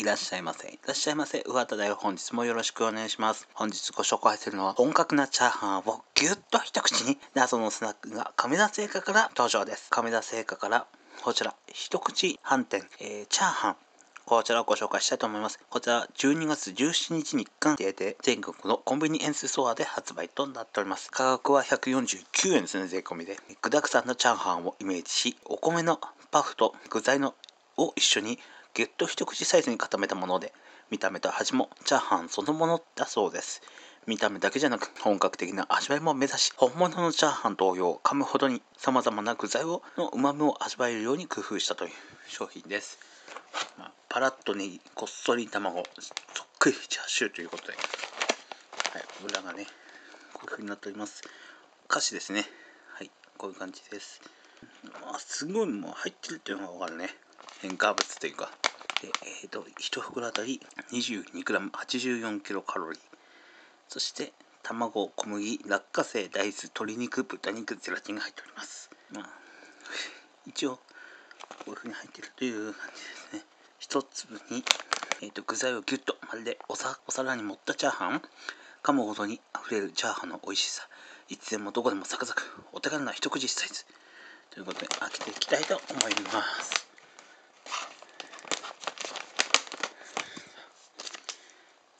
いらっしゃいませ。いらっしゃいませ。うわただよ。本日もよろしくお願いします。本日ご紹介するのは、本格なチャーハンをぎゅっと一口に、謎のスナックが亀田製菓から登場です。亀田製菓から、こちら、一口飯店、えー、チャーハン。こちらをご紹介したいと思います。こちら、12月17日日間定で全国のコンビニエンスストアで発売となっております。価格は149円ですね、税込みで。具沢山のチャーハンをイメージし、お米のパフと具材のを一緒にギュッと一口サイズに固めたもので、見た目と味もチャーハンそのものだそうです。見た目だけじゃなく本格的な味わいも目指し本物のチャーハン同様噛むほどにさまざまな具材をのうまみを味わえるように工夫したという商品です、まあ、パラッとねこっそり卵そっくりチャーシューということで、はい、裏がねこういう風になっております。お菓子ですね。はいこういう感じです。まあ、すごいもう入ってるっていうのが分かるね。添加物というか。でえ、ー、と1袋あたり 22g84 キロカロリー。そして卵小麦落花生大豆鶏肉豚肉ゼラチンが入っております。まあ一応こういう風に入ってるという感じですね。一粒に、えーと、具材をギュッとまるでおさお皿に盛ったチャーハン。噛むほどにあふれるチャーハンの美味しさ。いつでもどこでもサクサク。お手軽な一口サイズ。ということで開けていきたいと思います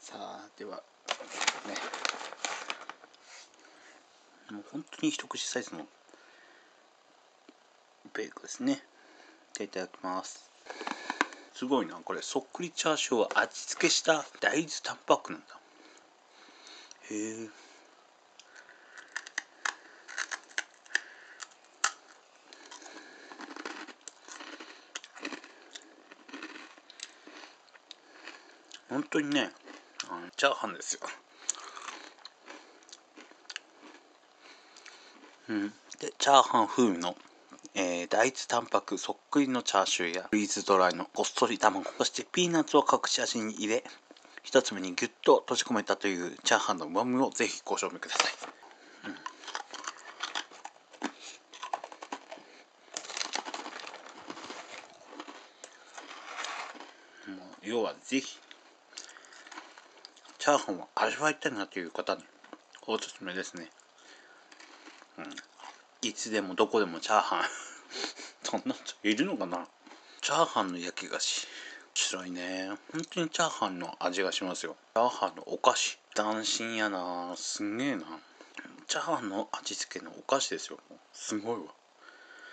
さあではねもう本当に一口サイズのベーグですね。いただきます。すごいなこれそっくりチャーシューを味付けした大豆タンパクなんだ。へえ本当にねあのチャーハンですよ。うん。でチャーハン風味のえー、大豆タンパクそっくりのチャーシューやフリーズドライのこっそり卵。そしてピーナッツを隠し味に入れ一つ目にギュッと閉じ込めたというチャーハンのうまみをぜひご賞味ください、うん、要はぜひチャーハンを味わいたいなという方におすすめですね。いつでもどこでもチャーハン そんな人いるのかな？チャーハンの焼き菓子。面白いね。本当にチャーハンの味がしますよ。チャーハンのお菓子。斬新やなすんげえな。チャーハンの味付けのお菓子ですよ。すごいわ。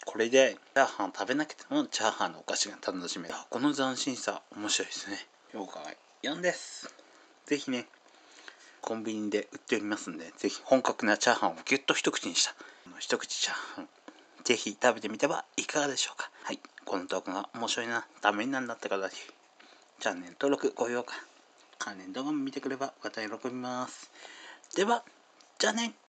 これでチャーハン食べなくてもチャーハンのお菓子が楽しめる。この斬新さ面白いですね。評価が4です。ぜひね、コンビニで売っておりますんで、是非本格なチャーハンをギュッと一口にした、一口チャーハン、是非食べてみてはいかがでしょうか。はい、この動画が面白いな、ためになんだった方に、チャンネル登録、高評価、関連動画も見てくればまた喜びます。では、じゃあね